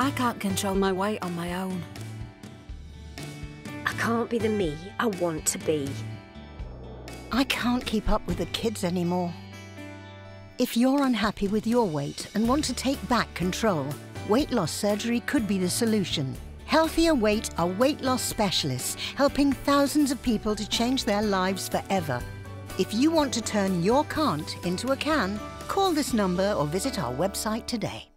I can't control my weight on my own. I can't be the me I want to be. I can't keep up with the kids anymore. If you're unhappy with your weight and want to take back control, weight loss surgery could be the solution. Healthier Weight are weight loss specialists helping thousands of people to change their lives forever. If you want to turn your can't into a can, call this number or visit our website today.